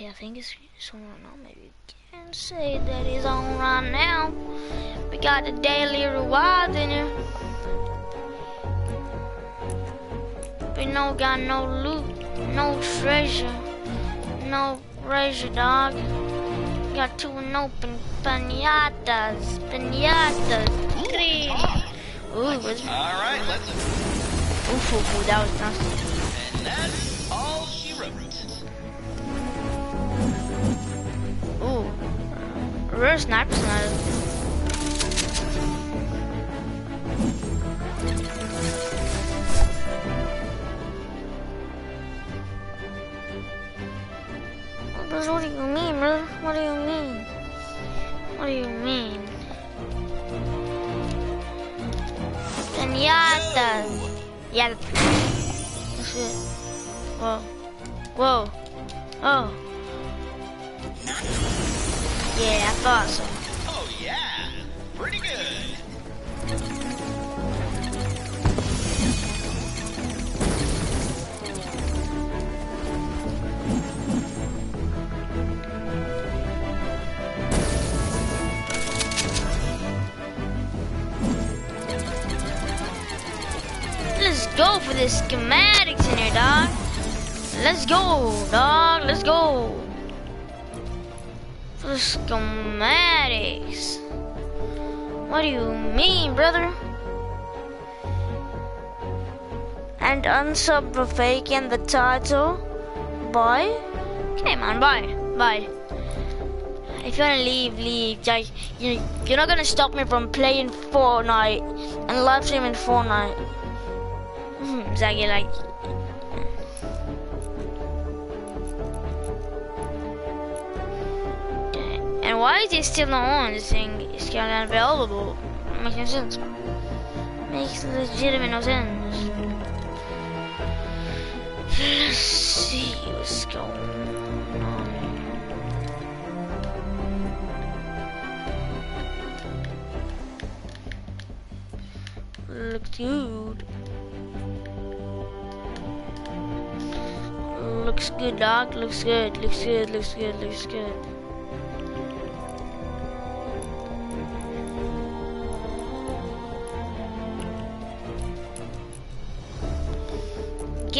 Okay, I think it's, it's on right now. Maybe we can say that it's on right now. We got the daily rewards in here. We no got no loot, no treasure, no treasure, dog. We got two open pinatas, pinatas. Three. Ooh, what's All right, let's. Ooh, ooh, ooh, that was nasty. Reverse sniper sniper. Brother, what do you mean, brother? What do you mean? What do you mean? Pinatas. Yeah. It. Whoa. Whoa. Oh. Yeah, I thought so. Oh yeah, pretty good. Let's go for the schematics in here, dog. Let's go, dog. Let's go. The schematics. What do you mean, brother? And unsub for faking the title. Bye. Okay, man. Bye. Bye. If you wanna leave, leave. Like, you, you're not gonna stop me from playing Fortnite and live streaming Fortnite. Hmm, Zaggy, like. And why is it still not on? This thing is still unavailable. Makes no sense. Makes legitimate no sense. Let's see what's going on. Looks good. Looks good, dog. Looks good. Looks good. Looks good. Looks good.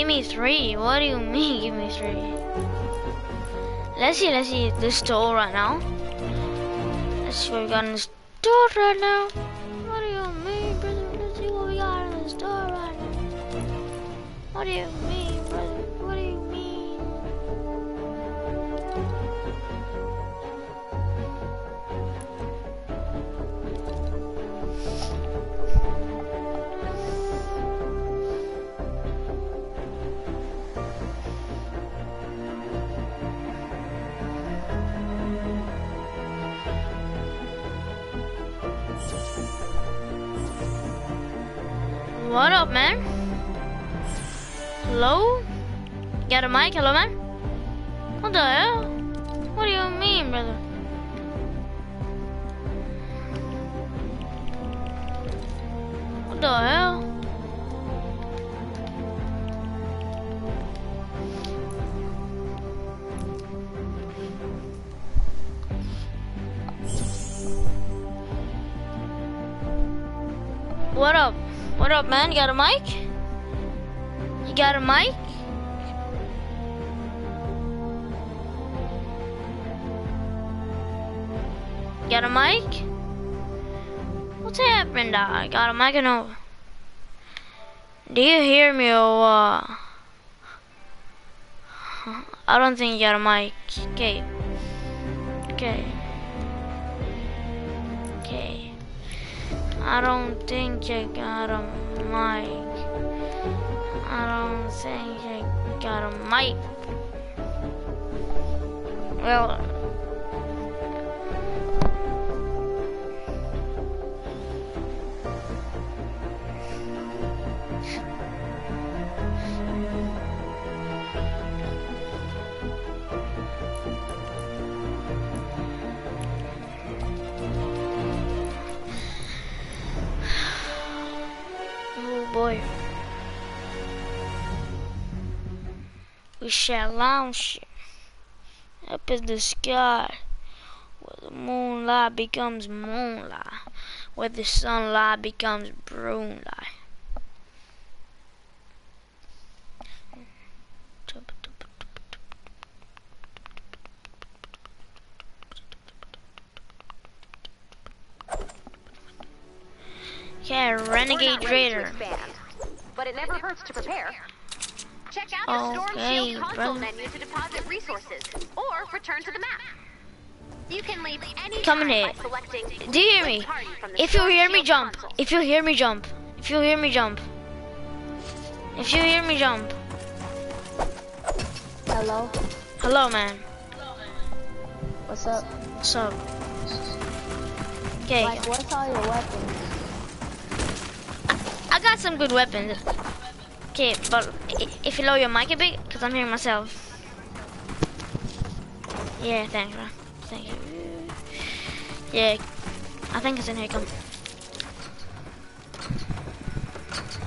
Give me three. What do you mean, give me three? Let's see, let's see the store right now. Let's see what we got in the store right now. What do you mean, brother? Let's see what we got in the store right now. What do you mean, What up, man? Hello? Got a mic? Hello, man? What the hell? What do you mean, brother? What the hell? Man? You got a mic? You got a mic? Got a mic? What's happening, dog? Got a mic or no? Do you hear me or uh I don't think you got a mic. Okay. Okay. I don't think I got a mic. I don't think I got a mic. Well, shall launch Up in the sky, where the moonlight becomes moonlight, where the sunlight becomes moonlight. Yeah, Renegade Raider. expand, but it never hurts to prepare. Check out the Storm Okay, Shield console brother. menu to deposit resources, or return to the map. You can leave any Come in time here. by selecting Do you hear me? Party from the If you hear me jump, if you hear me jump, if you hear me jump, if you hear me jump, Hello, hello man, what's up? what's up? Okay, Like, what's all your weapons? I got some good weapons. Okay, but if you lower your mic a bit, because I'm hearing myself. Yeah, thanks, man. Thank you. Yeah, I think it's in here. Come.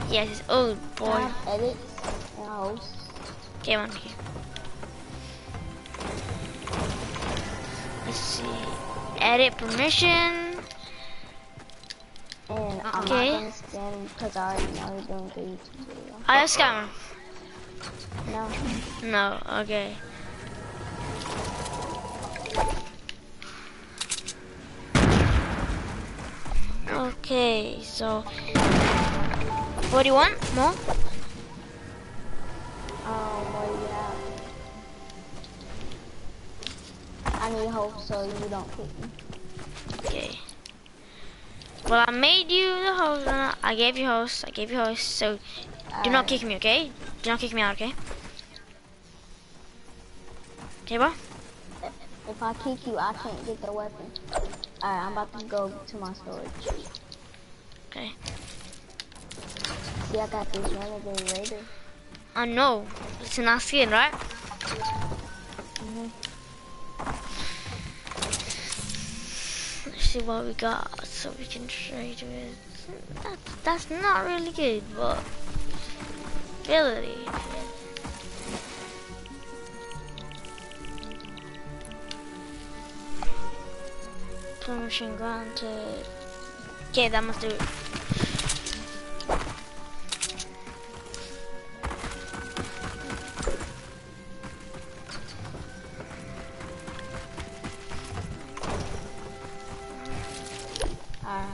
Yes, it's oh boy. and hosts? Okay, one here. Let's see. Edit permission. And I'm Okay. not gonna because I already know you're doing. I have scammer. No, No, okay. Okay, so what do you want? More? um, do you have? I need hope so you don't kick me. Okay. Well, I made you the host. I gave you host. I gave you host. So do not kick me, okay? Do not kick me out, okay? Okay, bro? If I kick you, I can't get the weapon. Alright, I'm about to go to my storage. Okay. See, I got this renegade raider. I know. It's an skin, right? Mhm. Let's see what we got so we can trade with. That, that's not really good, but ability. Granted. Okay, that must do it. Alright.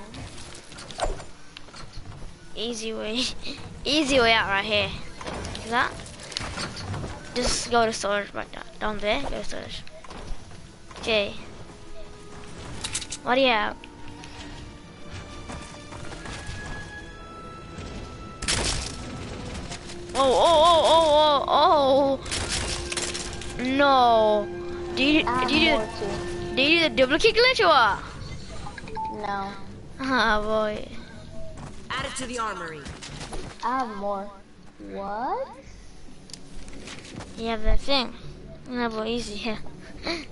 Easy way, easy way out right here. Is that? Just go to storage right down, down there. Go to storage. Okay. What do you have? Oh, oh, oh, oh, oh, oh. No. Do you, I do you, more do you do the duplicate glitch or what? No, Ah, boy. Add it to the armory. I have more. What? You have that thing. Boy, easy, yeah.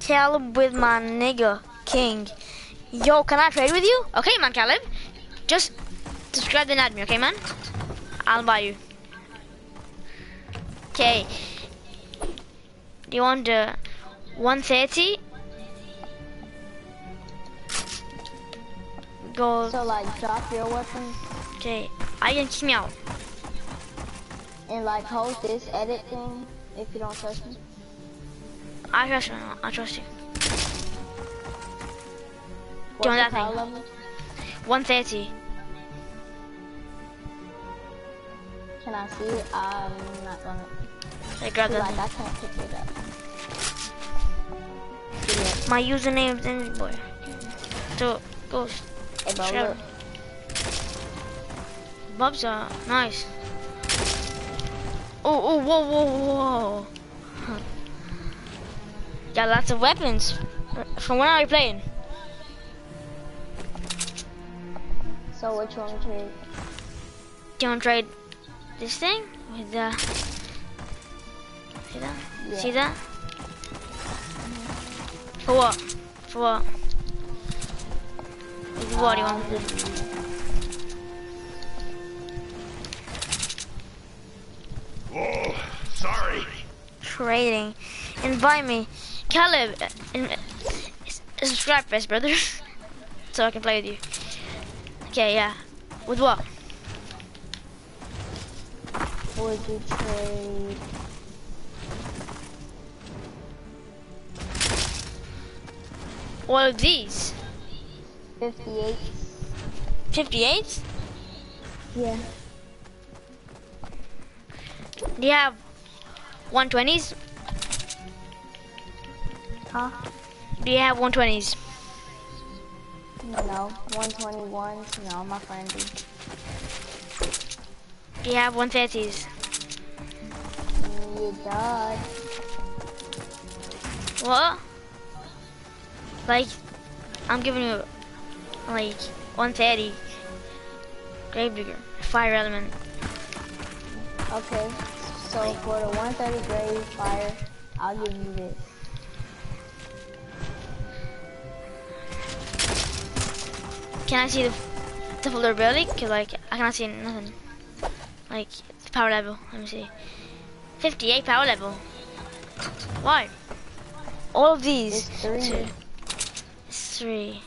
Caleb with my nigga, King. Yo, can I trade with you? Okay, man, Caleb. Just subscribe and add me, okay, man? I'll buy you. Okay. Do you want the 130? Go. So like, drop your weapon Okay. I can me out. and like hold this edit thing if you don't trust me. I trust you. I trust you. What's Doing that thing. level? 130. Can I see? I'm not gonna. I grab that like. I can't pick it up. Give me it. My username is Energy Boy. So, go. Sure. Bobs are nice. Oh, oh, whoa, whoa, whoa. Got lots of weapons. From when are you playing? So which one to? Do you want to trade this thing with the... See that? Yeah. See that? For what? For what? What do you want to do? trading. Invite me. Caleb, in, subscribe first, brother. so I can play with you. Okay, yeah. With what? Would you trade? All of these. 58. 58? Yeah. Do you have 120s? Huh? Do you have 120s? No. 121s? No, my friend. do. You have 130s? You dog. What? Like, I'm giving you, like, 130. Gravedigger. Fire element. Okay. So for the 130 grave fire, I'll give you this. Can I see the, the vulnerability? Cause like, I cannot see nothing. Like, the power level. Let me see. 58 power level. Why? All of these. It's three. Two. It's three.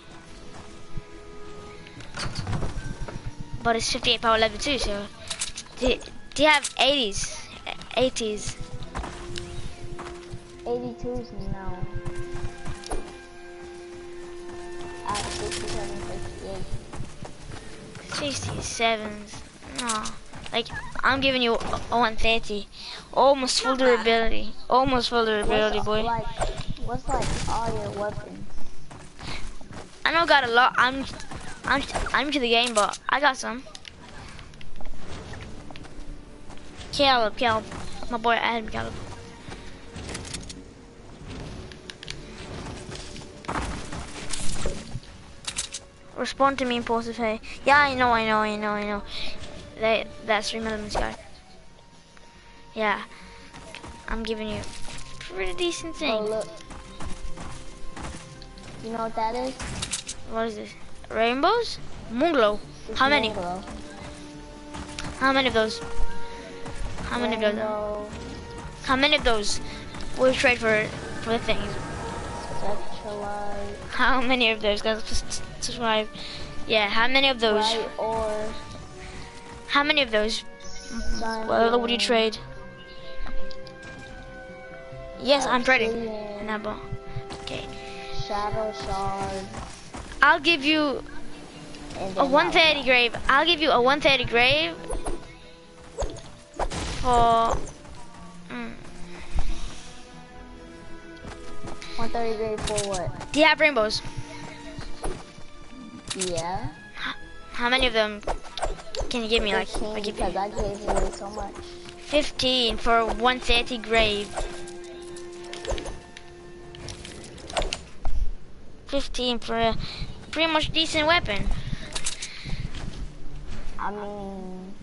But it's 58 power level 2, so. Do, do you have 80s? 80s. 82s no. 67, 58. 67s. No. Like, I'm giving you a, a 130. Almost full durability. Almost full durability, What's, boy. Like, what's like all your weapons? I know I got a lot. I'm, I'm, I'm to the game, but I got some. Caleb, Caleb, my boy Adam Caleb. Respond to me, impulsive hey. Yeah, I know, I know, I know, I know. That that's three elements guy. Yeah, I'm giving you a pretty decent thing. Oh look. You know what that is? What is this? Rainbows? Moonglow. How many? Moonglow. How many of those? How many of those? How many of those will you trade for for the things? How many of those? Guys, subscribe. Yeah, how many of those? Ore, How many of those? Sun. What would you trade? Yes, I'm trading. Nabo. Okay. Shadow Shard, I'll give you a then 130 grave. I'll give you a 130 grave for. Mm, 130 grave for what? do you have rainbows? Yeah. How many of them can you give me? Like, 15 I give because I gave you so much. 15 for 130 grave. 15 for a pretty much decent weapon. I mean,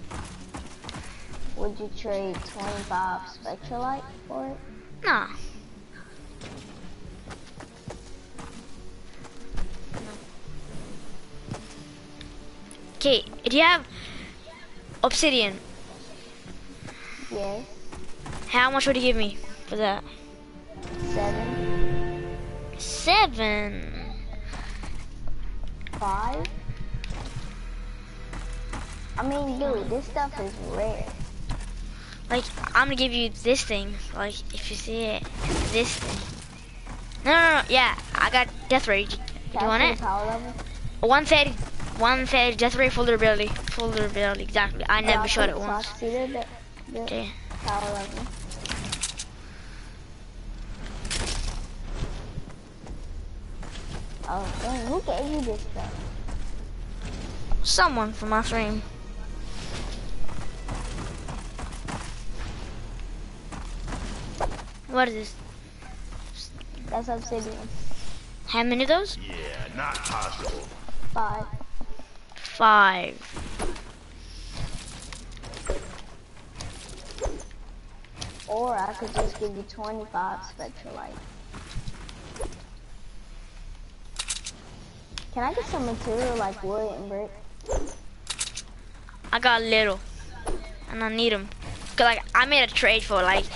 would you trade 25 Spectralite for it? No. Okay, do you have obsidian? Yes. How much would you give me for that? Seven, Seven. Five. I mean, dude, this stuff is rare. Like, I'm gonna give you this thing. Like, if you see it, this thing. No, no, no, yeah, I got death rage. Do you want it? Power level. 130, 130 death rate, full durability. Full durability, exactly. I never Yeah, shot it once. see the, the Okay. power level. Oh, dang, who gave you this stuff? Someone from my stream. What is this? That's obsidian. How many of those? Yeah, not possible. Five. Five. Or I could just give you 25 Spectralite. Can I get some material like wood and brick? I got a little, and I need them. Cause like I made a trade for like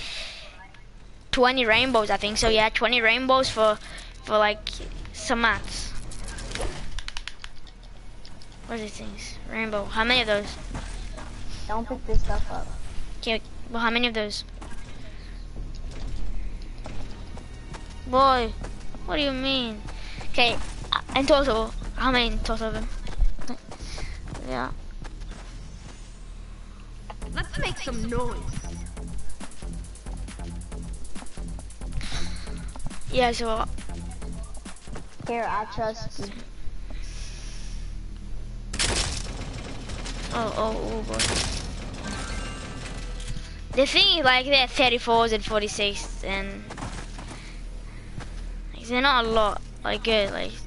20 rainbows, I think. So yeah, 20 rainbows for, for like some mats. What are these things? Rainbow. How many of those? Don't pick this stuff up. Okay, well, how many of those? Boy, what do you mean? Okay, in total, how many in total of them? Yeah. Let's make some noise. Yeah, so, Here, I trust you. oh, oh, oh boy. The thing is, like, they're 34s and 46s, and like, they're not a lot, like, good, like, the, the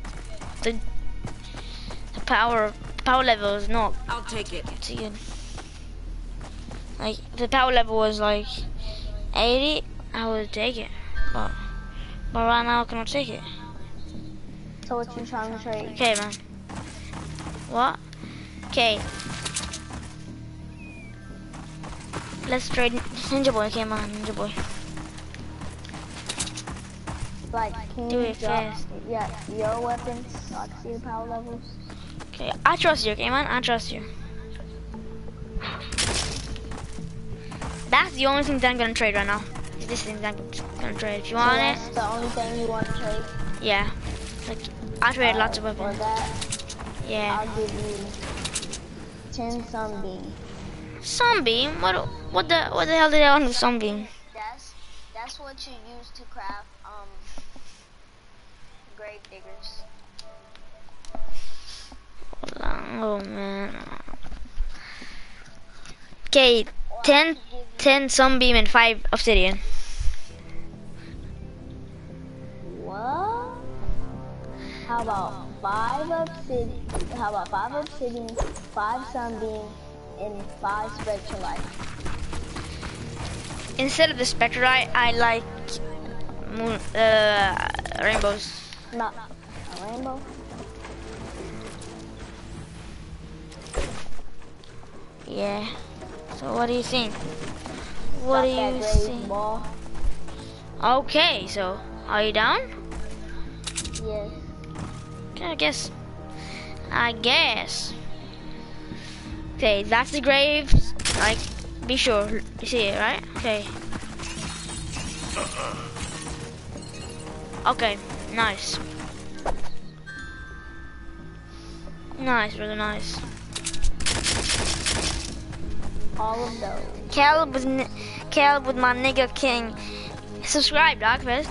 power, power level is not I'll take it. too good. Like, the power level was, like, 80, I would take it, but, but right now I cannot take it. So what you trying to trade? Okay, man. What? Okay. Let's trade Ninja Boy. Okay, man, Ninja Boy. Like, can Do you it drop, fast. yeah, your weapons so I can see the power levels? I trust you. Okay, man, I trust you. That's the only thing that I'm gonna trade right now. Is this thing that I'm gonna trade. If you want that's it, the only thing you want to trade? yeah. Like, I trade lots of Alright, weapons. That, Yeah. I'll give you 10 sunbeam. Sunbeam? What? What the? What the hell did I want with Sunbeam? That's that's what you use to craft um grave diggers. Oh man. Okay, 10, 10 sunbeam and 5 obsidian. What? How about five obsidian? How about five obsidian, five sunbeam, and five spectralite? Instead of the spectrite, I like moon, uh, rainbows. Not a rainbow. Yeah. So what do you think? What do you think? ball. Okay, so are you down? Yes. Okay, I guess. I guess. Okay, that's the graves. Like, be sure you see it, right? Okay. Okay, nice. Nice, really nice. All of those. Caleb with n- Caleb with my nigga king. Subscribe, dog, first.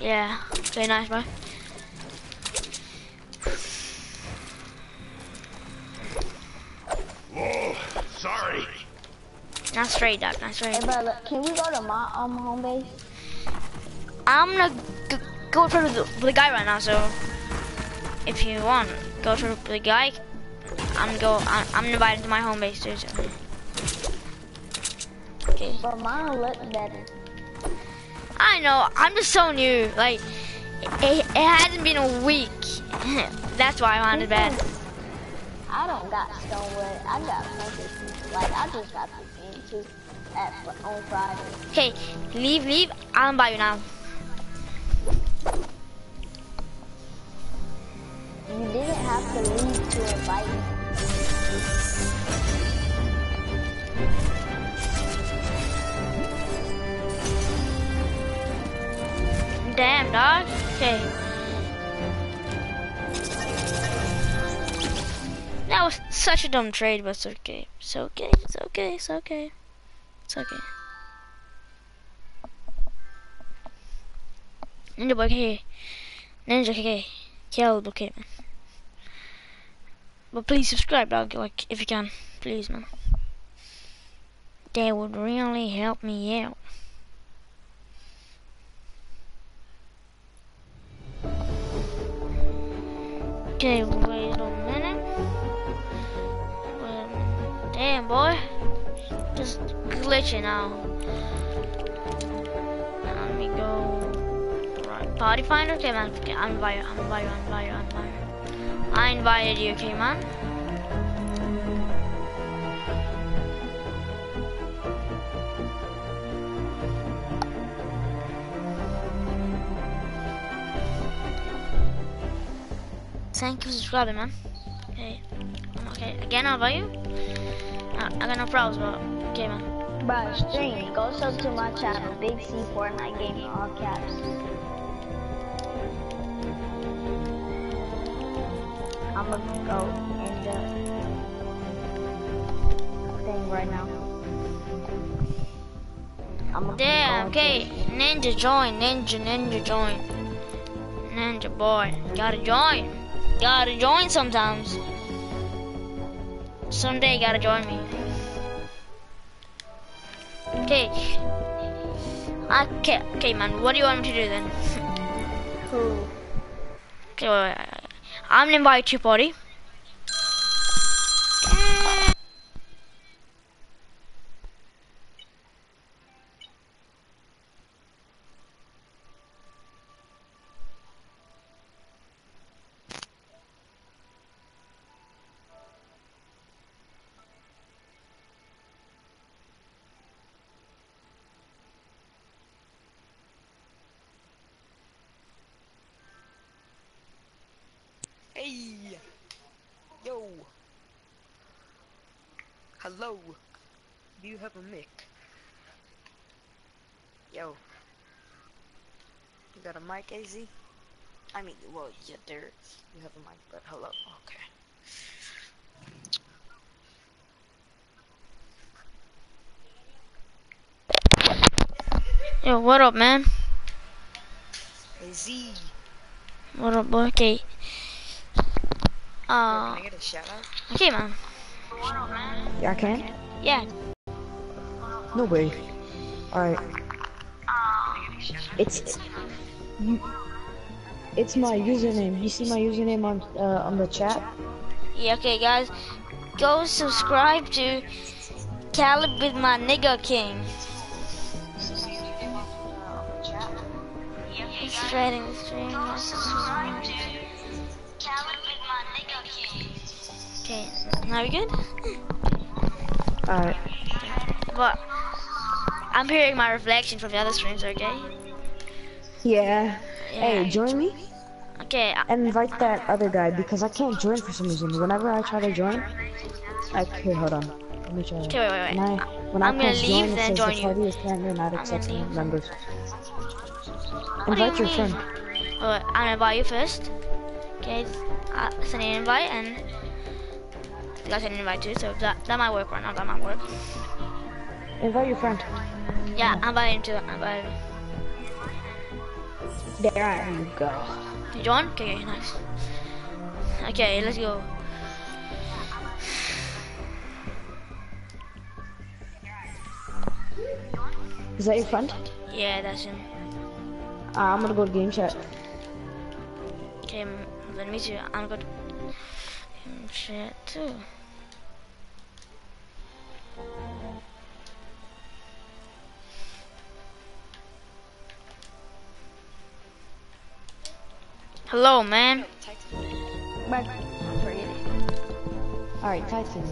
Yeah. Okay, nice, bro. Whoa, sorry. Nice straight, dog. Nice Hey, straight. bro, look, can we go to my um home base? I'm gonna g- go for the, for the guy right now. So, if you want, go for the guy. I'm gonna go. I'm, I'm invited to my home base too. So. Okay. But mine look better. I know. I'm just so new. Like, it, it hasn't been a week. That's why I'm on the bed. I don't got stonewood. I got plenty. Like I just got this game too at on Friday. Okay, leave, leave. I'll buy you now. You didn't have to leave to invite me. Damn, dog. Okay. That was such a dumb trade, but it's okay. It's okay. It's okay. It's okay. It's okay. Ninja boy, okay. Ninja, okay. Caleb, okay, man. But please subscribe, dog. Like, if you can, please, man. That would really help me out. Okay, wait a minute. Minute. Damn, boy. Just glitching. Now Let me go. Right. Party finder? Okay, man. Okay, I'm invited. I'm invited. I'm invited. I'm invited. I invited you, okay, man? Thank you for subscribing, man. Okay. Um, okay, again, I'll buy you. Uh, I got no problems, but okay, man. Bro, stream. go sub to my channel, Big C Fortnite Gaming, all caps. I'm gonna go in the uh, thing right now. I'm Damn, okay. Ninja join. Ninja, ninja join. Ninja boy. Gotta join. Gotta join sometimes. Someday you gotta join me. Okay. Okay, okay, man. What do you want me to do then? Who? Okay, wait, wait. I'm gonna invite you, party. Hello! Do you have a mic? Yo. You got a mic, AZ? I mean, well, yeah, there. You have a mic, but hello. Okay. Yo, what up, man? AZ! What up, boy? Okay. Uh, can I get a shout out? okay, man. Yeah, I can? Yeah. No way. Alright. It's you, it's my username. You see my username on uh, on the chat? Yeah, okay, guys. Go subscribe to Caleb with my nigga king. He's spreading the stream. Okay, now we good? Alright. But I'm hearing my reflection from the other streams, okay? Yeah. Yeah. Hey, join me Okay, I- and invite that other guy because I can't join for some reason. Whenever I try to join, I okay, hold on. Let me try. Okay, wait, wait, wait. When I when I'm I gonna leave, join, then join you. is currently not accepting members. do Invite you your friend. mean? Alright, I'm gonna invite you first. Okay, uh, send an invite and you guys an invite too, so that that might work right now. That might work. Invite your friend. Yeah, I'm inviting him too. I'm inviting him. There you go. You join? Okay, nice. Okay, let's go. Is that your friend? Yeah, that's him. Uh, I'm gonna go to game chat. Okay, let me see. I'm gonna game Shit too. Hello, man. Bro, forget it. Alright, Titan.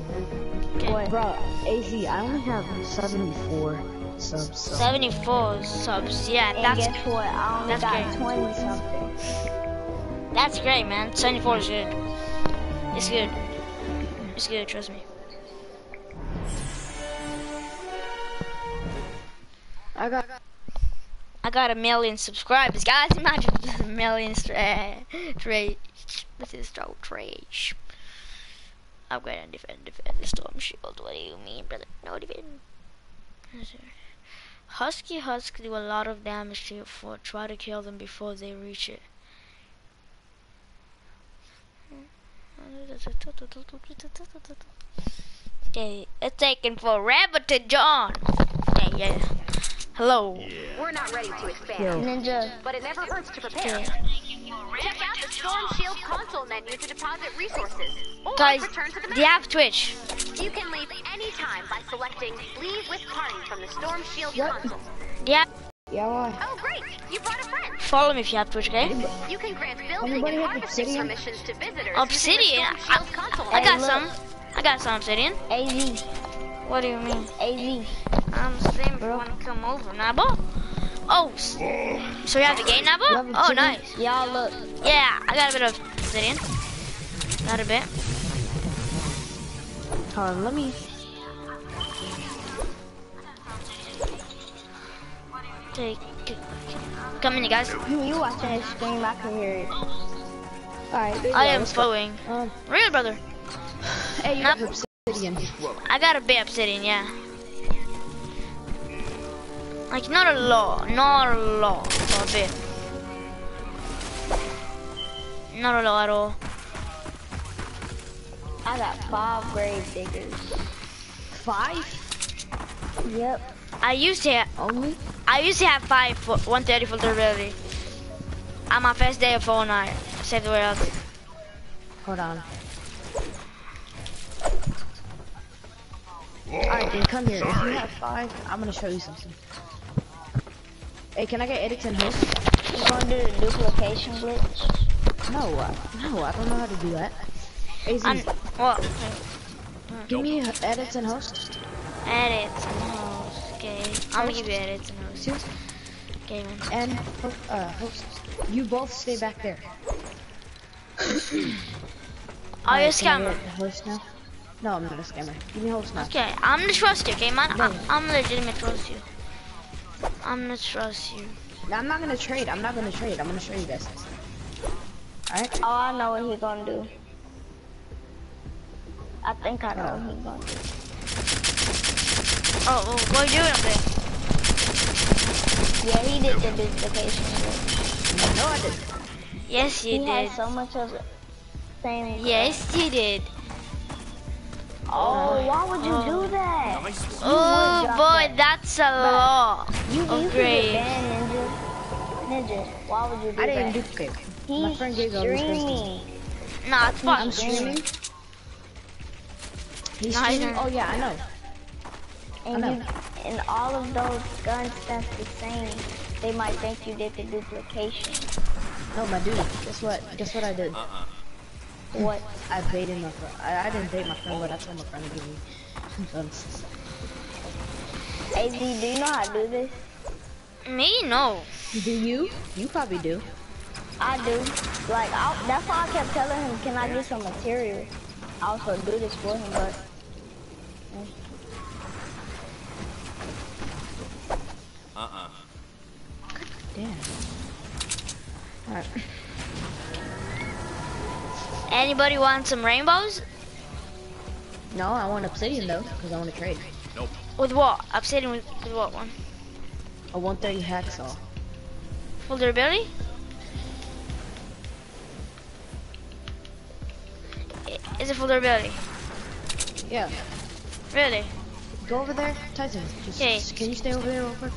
Okay. Bro, AZ, I only have 74 subs. So. 74 subs. Yeah, And that's guess what? I only that's got great. 20 something. that's great, man. 74 is good. It's good. It's good. Trust me. I got. I got a million subscribers, guys. Imagine a million stra- trade. This is so trash. I'm gonna defend, defend the storm shield. What do you mean, brother? No defend. Husky Husk do a lot of damage to your fort. Try to kill them before they reach it. Okay, it's taking forever to join. Yeah, yeah. Hello. We're not ready to expand, Yo. Ninja, but it never hurts to prepare. Okay. Check out the Storm Shield console menu to deposit resources. Or Guys, return to the do map. you have Twitch? You can leave anytime by selecting Leave with Party from the Storm Shield Yep. console. Do you have, Yeah. Oh, great! You brought a friend. follow me if you have Twitch, okay? You can grant building Anybody and have harvesting obsidian? permissions to visitors Obsidian? using the Storm Shield console I got look. some. I got some obsidian. AZ, What do you mean? AZ. I'm you want to come over, Nabo. Oh, so you have the game, Nabo? Oh, obsidian? nice. Y'all look. Yeah, I got a bit of obsidian. Got a bit. Hold on, let me. Take. Come in, you guys. You watching this stream, I can hear it. Alright, I am flowing. Um, Real brother. hey, you have obsidian. I got a bit obsidian, yeah. Like not a lot, not a lot, but a bit. Not a lot at all. I got five grave diggers. Five Yep. I used to have, only? I used to have five for 130 for the durability. On my first day of Fortnite, save the world. Hold on. Alright, then come here. If you have five, I'm gonna show you something. Hey, can I get edits and host? You gonna do the duplication glitch? No, uh, no, I don't know how to do that. AZ, well, give me edits and host. edits and hosts. Okay, I'm gonna give you edits and hosts. Okay, man. and uh, host. You both stay back there. Are you a I scammer? Host now? No, I'm not a scammer. Give me host now. Okay, I'm gonna trust you, okay, man? No. I'm, I'm legitimate trust you. I'm gonna trust you. I'm not gonna trade. I'm not gonna trade. I'm gonna show you guys. Alright? Oh, I know what he gonna do. I think I know what he gonna do. Oh, oh, what are you doing up there? Yeah, he did the duplication. No, I didn't. Yes, you He did. has so much of it. Same. Yes, you did. Oh, why would you Oh. do that? Oh drop boy, that. that's a lot. You, Oh, you could great. Ninja. Ninja, why would you do that? I didn't that? duplicate. He's My friend gave all these streaming. Nah, it's I'm fine. streaming. He's No, he's streaming. Oh yeah, I know. And I you, know. and all of those guns that's the same. They might think you did the duplication. No, my dude. Guess what? Guess what I did? Uh-uh. What? I baited my friend. I, I didn't bait my friend, but I told my friend to give me some guns. AZ, do you know how to do this? Me, no. Do you? You probably do. I do. Like, I, that's why I kept telling him, can I get some material? I was gonna do this for him, but Uh-uh. Damn. Alright. Anybody want some rainbows? No, I want obsidian though, because I want to trade. Nope. With what? Obsidian with, with what one? A 130 hacksaw. Full durability? I- Is it full durability? Yeah. Really? Go over there, Tyson. Just, Okay. just- can you stay over there real quick?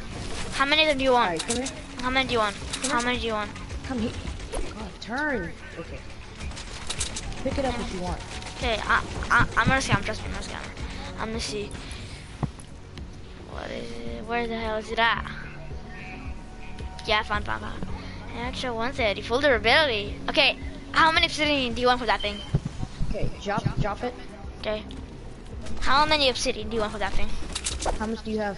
How many of them do you want? Alright, come here. How many do you want? How many do you want? Come here. God, turn. Okay. Pick it up if you want. Okay, I, I, I'm gonna scam. Trust me, I'm gonna scam. I'm gonna see. What is it? Where the hell is it at? Yeah, fine, fine, fine. Extra 130, full durability. Okay, how many obsidian do you want for that thing? Okay, drop, drop it. Okay. How many obsidian do you want for that thing? How much do you have?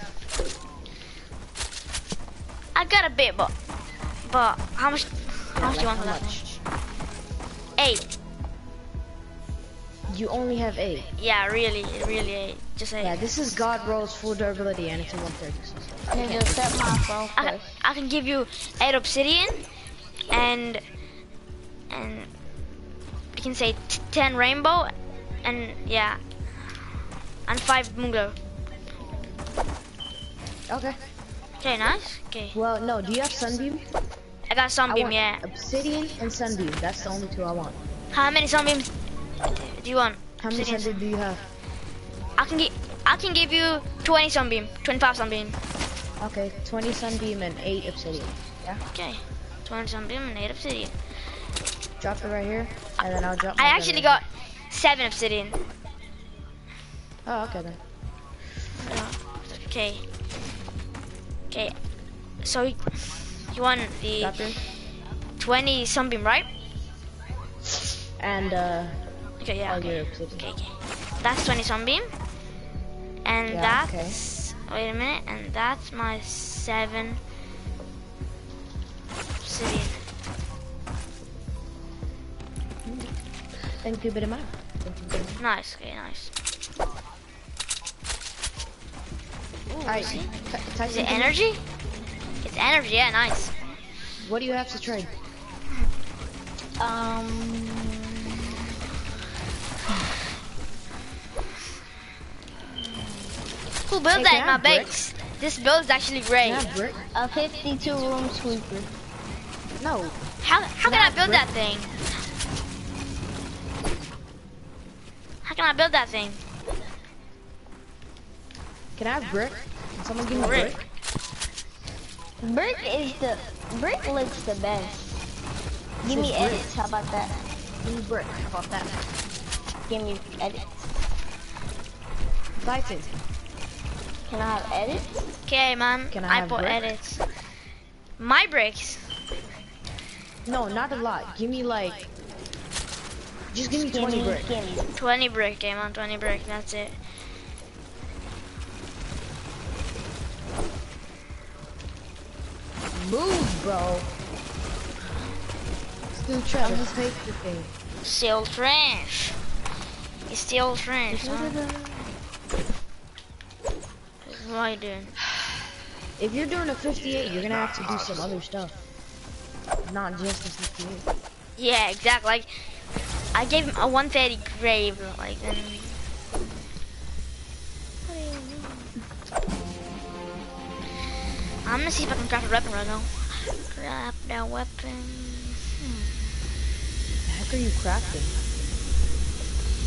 I got a bit, but but how much? How much do you want for that much? thing? Eight. You only have eight. Yeah, really, really eight. Just eight. Yeah, this is God Rolls full durability and it's a 130. so- Ninja, set my phone I. I can give you eight obsidian and and you can say t- ten rainbow and yeah and five mungo. Okay. Okay, nice. Okay, Well, no, do you have Sunbeam? I got I sunbeam. want Yeah. Obsidian and Sunbeam. That's the only two I want. How many sunbeams do you want? How many? Sunbeam do you have? I can give I can give you twenty sunbeam, twenty five sunbeam. Okay, 20 Sunbeam and 8 Obsidian. Yeah? Okay, twenty sunbeam and eight obsidian. Drop it right here, and then I'll drop I actually got seven obsidian. Oh, okay then. Okay. Okay. So you you want the 20 sunbeam, right? And, uh, Okay, yeah. Okay. okay, okay. That's 20 sunbeam. And Yeah, that's wait a minute, and that's my seven obsidian. Thank you very much. Thank you very much. Nice. Okay, nice. See? Is it energy? It's energy. Yeah, nice. What do you have to trade? Um, Who built Hey, that in I my have base? This build is actually great. Can I have brick? a 52 room sweeper. No. how how can I I build brick? that thing? How can I build that thing? Can I have brick? Can someone give me Brick. brick? Brick is the brick looks the best. Give me Says brick. edits. How about that? Give me brick. How about that? Give me edits. Titan. Can I have edits? Okay, man. Can I have put brick? edits. My bricks. No, not a lot. Give me like. Just give me 20 brick. give me. 20 brick, okay, man. 20 brick. That's it. Move, bro. Still trying to take the thing. Still trash. It's still trash, huh? Are doing? If you're doing a 58, you're gonna have to do some other stuff. Not just a 58. Yeah, exactly. Like, I gave him a 130 grave, like, then. What do you mean? I'm gonna see if I can craft a weapon right now. Craft that weapon. The heck are you crafting?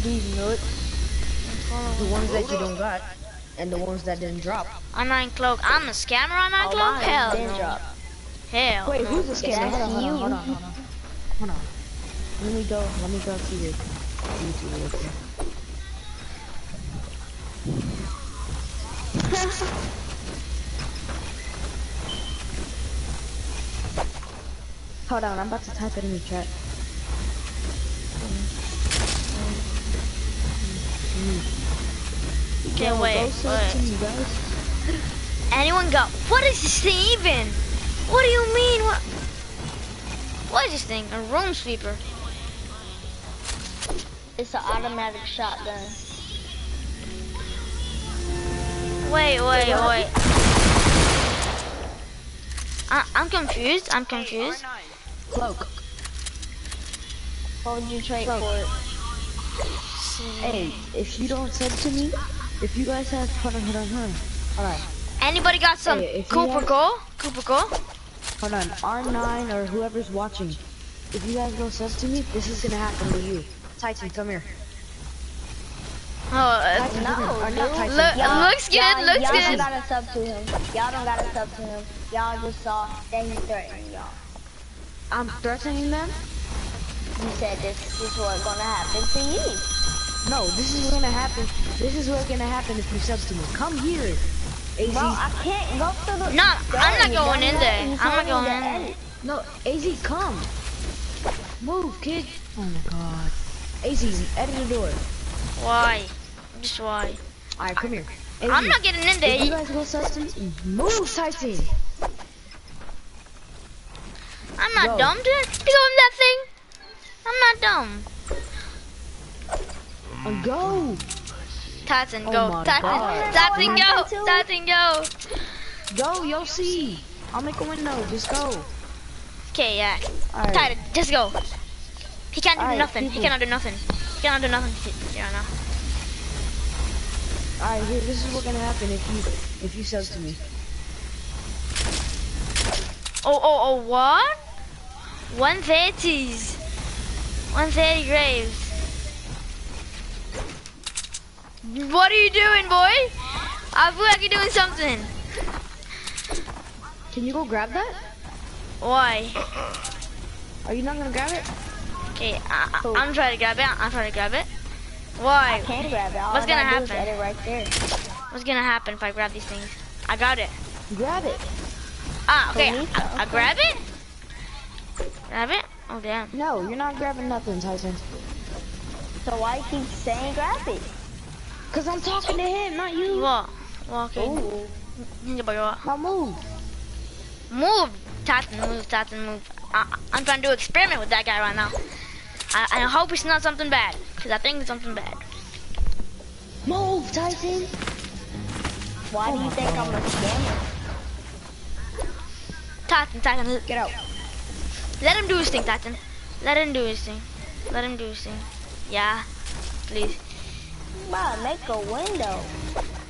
These nuts. Hmm. The ones that you don't got, and the ones that didn't drop. Not cloak. I'm a scammer on my Oh, cloak? Hell didn't no. drop. Hell Wait, who's the scammer? Hold on, hold you. on, hold on, hold on. Let me go, let me go to your YouTube real quick. Hold on, I'm about to type it in the chat. Okay, Yo, sub wait. to me, guys. Anyone go? What is this thing even? What do you mean? What? What is this thing? A room sweeper? It's an automatic shotgun. Wait, wait, wait. I, I'm confused. I'm confused. Cloak. What would you trade for it? Hey, if you don't sub to me, if you guys have, hold on, hold on, hold on. Hold on, Anybody got some Hey, Cooper have- Go? Cooper Go? hold on. R9 or whoever's watching, if you guys go sub to me, this is gonna happen to you. Titan, come here. Oh, uh, Titan. No, Or dude. not Look- Y'all- looks good, y'all- looks y'all don't gotta sub to him. Y'all don't gotta sub to him. Y'all just saw that he threatened y'all. I'm threatening them? He said this is what's gonna happen to you. No, this is gonna happen. This is what's gonna happen if you sub to me. Come here. AZ. Bro, I can't go through the No, I'm not door, going you in there. I'm not going in there. No, AZ, come. Move, kid. Oh my god. AZ, edit the door. why? Just why? Alright, come here. AZ, I'm not getting in If you there. guys go sub to me, move, Titan. I'm not Go. dumb to, to go in that thing. I'm not dumb. Uh, go. Titan, Oh go. my Titan, Titan, go. Titan, go. Go, you'll see. I'll make a window. Just go. Okay, yeah. Alright. Titan, just go. He can't do Alright, nothing. He cannot do nothing. He cannot do nothing. Yeah, no. Alright, here, this is what's gonna happen if you if you sub to me. Oh, oh, oh, what? 130s. 130 graves. What are you doing, boy? I feel like you're doing something. Can you go grab that? Why? Are you not gonna grab it? Okay, I, I, I'm trying to grab it. I'm trying to grab it. Why? Can't grab it. All What's I gonna gotta do is happen? edit right there. What's gonna happen if I grab these things? I got it. Grab it. Ah, okay. Bonita, I, I grab it. Grab it. Oh damn. No, you're not grabbing nothing, Tyson. So why you keep saying grab it? Cause I'm talking to him, not you. What? Walking. Ooh. Ninja boy, what? Now move. Move, Titan, move, Titan, move. I, I'm trying to do an experiment with that guy right now. I, I hope it's not something bad, because I think it's something bad. Move, Tyson. Why do you oh think I'm a scammer? Titan, Titan, Get out. let him do his thing, Titan. Let him do his thing. Let him do his thing. Yeah, please. Bro, make a window.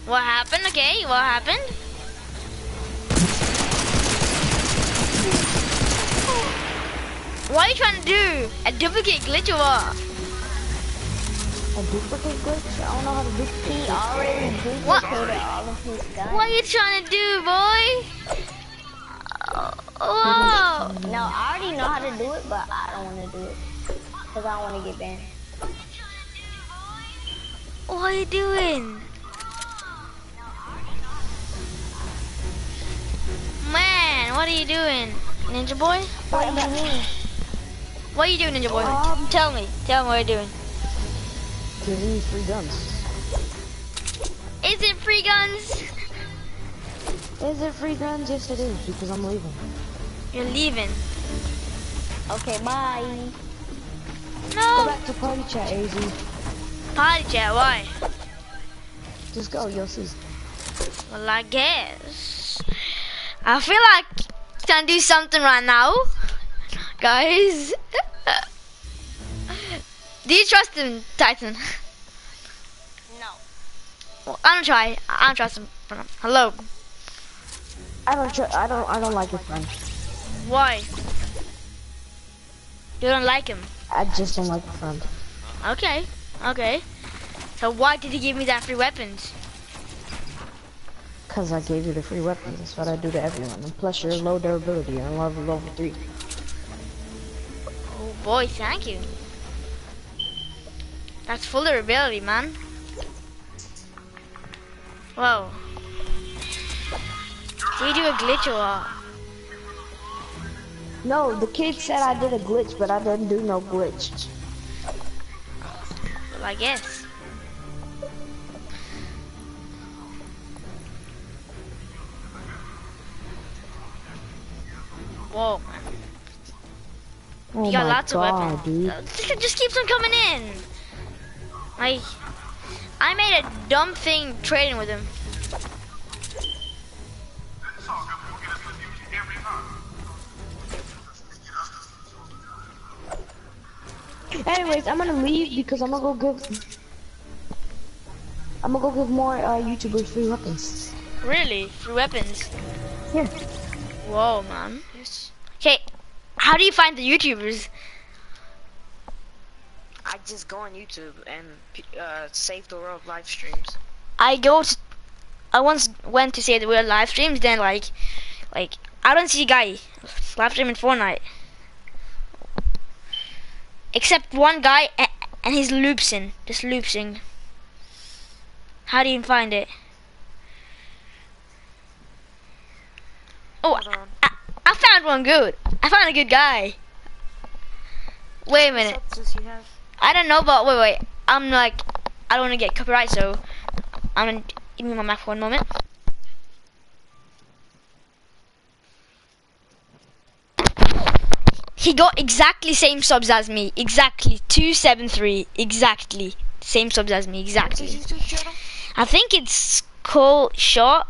What happened? Okay, what happened? What are you trying to do? A duplicate glitch or what? A duplicate glitch? I don't know how to duplicate. He already duplicated What? all of his guns. What are you trying to do, boy? Oh, Whoa! No, I already know how to do it, but I don't want to do it. Because I don't want to get banned. What are you doing? Man, what are you doing? Ninja boy? What do you mean? What are you doing, Ninja boy? Um, Tell me. Tell me what you're doing. Giving you free guns. Is it free guns? Is it free guns? Yes, it is, because I'm leaving. You're leaving. Okay, bye. No. Go back to party chat, AZ. Party chat, why? Just go, you'll see. Well, I guess. I feel like trying to do something right now. Guys. do you trust him, Titan? No. Well, I don't try. I don't trust him. Hello. I don't tr- I don't I don't like your friend. Why? You don't like him? I just don't like your friend. Okay. Okay. So why did he give me that free weapons? Cause I gave you the free weapons. That's what I do to everyone. And plus you're low durability. You're level level three. Oh boy, thank you. That's full durability, man. Whoa. Did you do a glitch or what? No, the kid said I did a glitch, but I didn't do no glitch. I guess. Whoa. Oh You got lots god, of weapons. dude. Uh, Just, just keeps on coming in. Like, I made a dumb thing trading with him. Anyways, I'm gonna leave because I'm gonna go give. I'm gonna go give more uh, YouTubers free weapons. Really? Free weapons? Yeah. Whoa, man. Okay, how do you find the YouTubers? I just go on YouTube and uh, save the world live streams. I go to, I once went to save the world live streams, then like, like, I don't see a guy live streaming Fortnite. Except one guy, and he's loopsing, just loopsing. How do you find it? Oh, I, I found one good. I found a good guy. Wait a minute. What subs does he have? I don't know, but wait, wait. I'm like, I don't want to get copyright, so I'm gonna give me my map for one moment. He got exactly same subs as me. Exactly 273. Exactly same subs as me. Exactly. his YouTube channel? I think it's Skull Shot.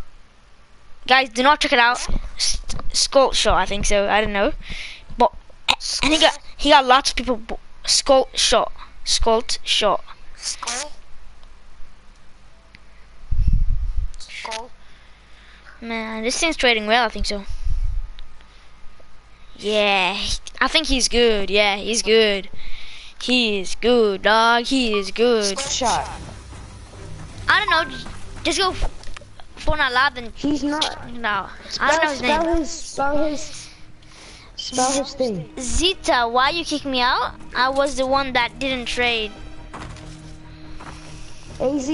Guys, do not check it out. Skull Shot, I think so. I don't know, but and he got he got lots of people. Skull Shot, Skull Shot. Skull? Skull? Man, this thing's trading well. I think so. Yeah, I think he's good. Yeah, he's good. He is good, dog. He is good. Shot. I don't know. Just go Fortnite Live and He's not. no. I don't know his spell name. his spell his spell his thing. Zita, why you kick me out? I was the one that didn't trade. Az.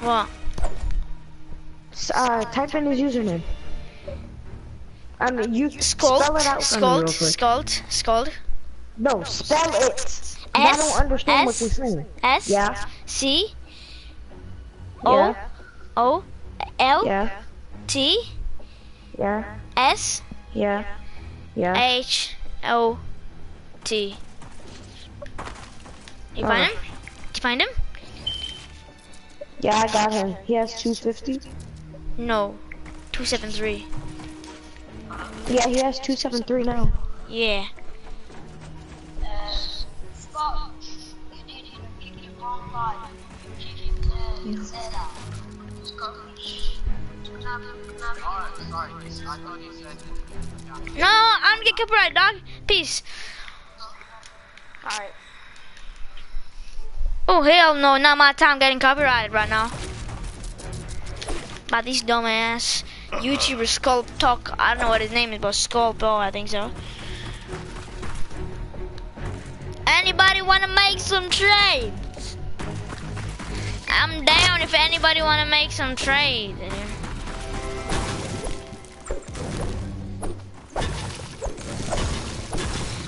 What? Uh, type in his username. I mean, you Scald, spell it out scald, scald, scald. No, spell it. I S, don't understand what you're saying. S, Yeah. C, O, Yeah. O, L, Yeah. T, Yeah. S, Yeah. Yeah. H, O, T. You find Uh. him? Did you find him? Yeah, I got him. He has 250. No. 273. Yeah, he has 273 now. Yeah. No, I'm gonna get copyright, dog. Peace. Alright. Oh hell no, not my time getting copyrighted right now. By these dumbass YouTuber Skull Talk. I don't know what his name is, but Skull Ball, I think so. Anybody wanna make some trades? I'm down if anybody wanna make some trades.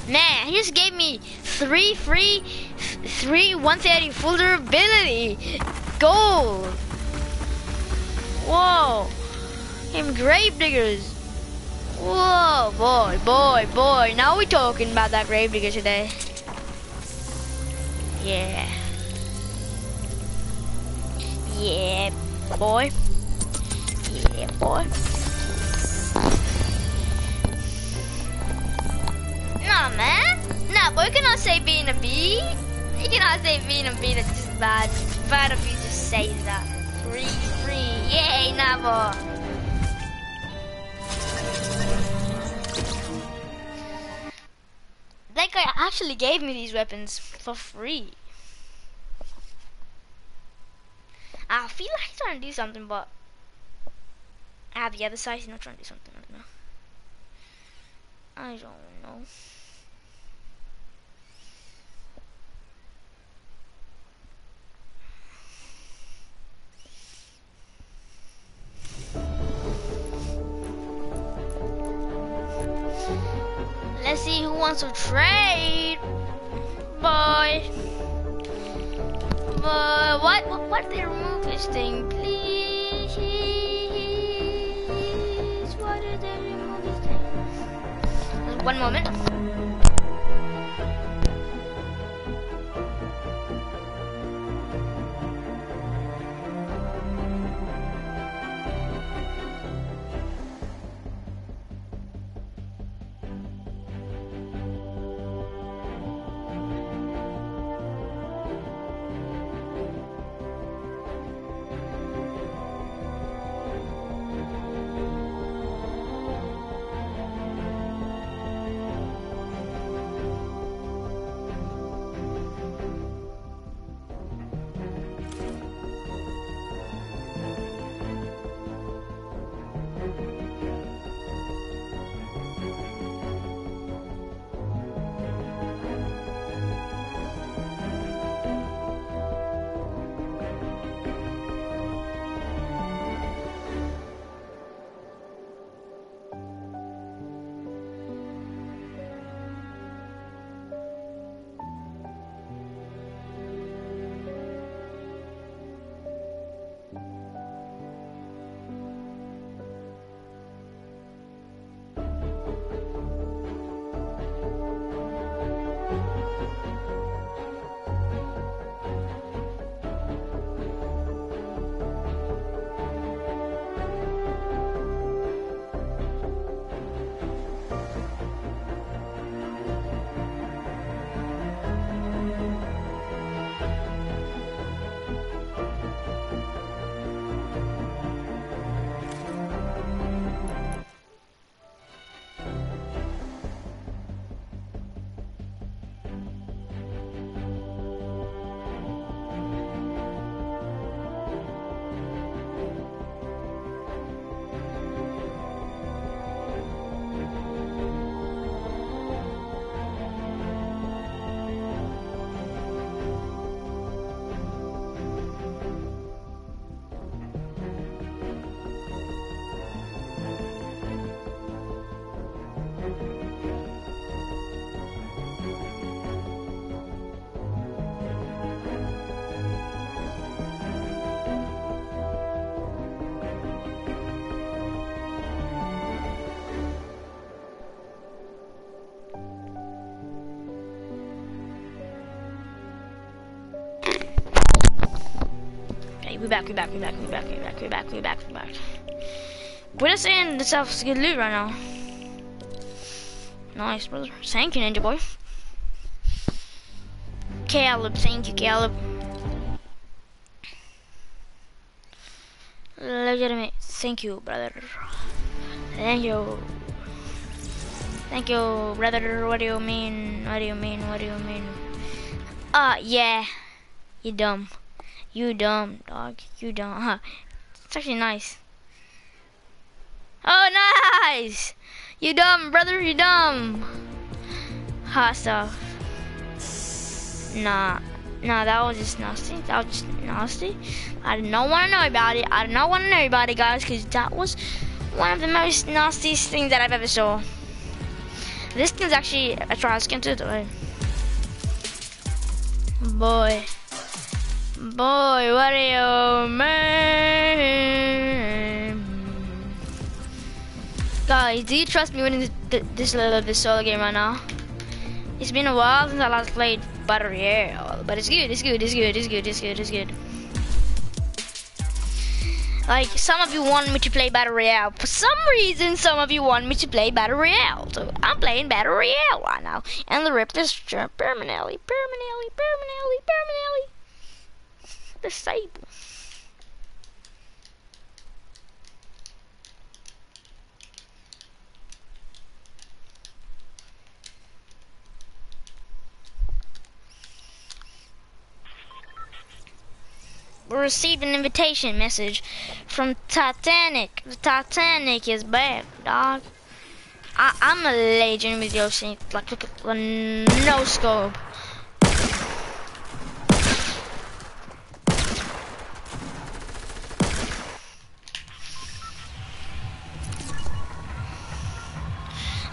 Man, he just gave me three free, three 130 full durability gold. Whoa, him grave diggers. Whoa, boy, boy, boy. Now we're talking about that grave digger today. Yeah. Yeah, boy. Yeah, boy. Nah, man. Nah, boy, you cannot say being a bee. You cannot say being a bee that's just bad. Bad of you to say that. Free, free. Yay, nah, boy. That guy actually gave me these weapons for free. I feel like he's trying to do something, but at the other side, he's not trying to do something right now. I don't know. Wants to trade. Boy. But what, what, what they remove this thing, please? Why did they remove this thing? One moment. We back, we back, we back, we back, we back, we back, we back, we back. We're just in the South good loot right now. Nice, brother. Thank you, Ninja Boy. Caleb, thank you, Caleb. Legitimate, thank you, brother. Thank you. Thank you, brother. What do you mean? What do you mean? What do you mean? Uh, yeah. You dumb. You dumb, dog. You dumb. Huh. It's actually nice. Oh, nice! You dumb, brother. You dumb. Hot stuff. Nah. Nah, that was just nasty. That was just nasty. I did not want to know about it. I did not want to know about it, guys, because that was one of the most nastiest things that I've ever saw. This thing's actually a trial skin too, though. Boy. Boy, what do you mean? Guys, do you trust me winning this, this little this solo game right now? It's been a while since I last played Battle Royale, but it's good, it's good, it's good, it's good, it's good, it's good. Like, some of you want me to play Battle Royale. For some reason, some of you want me to play Battle Royale. So, I'm playing Battle Royale right now. And the rip this permanently, permanently, permanently, permanently. Disable. We received an invitation message from Titanic. The Titanic is back, dog. I, I'm a legend with your shit. Like, look at the no scope.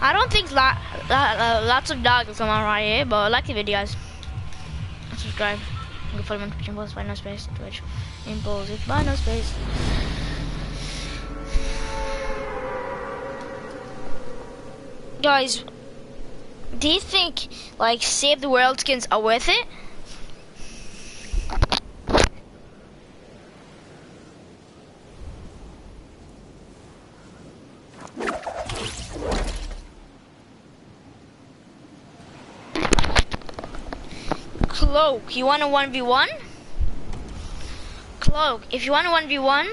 I don't think lot, lot, lots of dogs will come out right here, but like the video, guys. Subscribe. Follow me on Twitch, Impulse, by no space, Twitch, Impulse, by no space. Guys, do you think, like, Save the World skins are worth it? Cloak, you want a 1v1? Cloak, if you want a 1v1,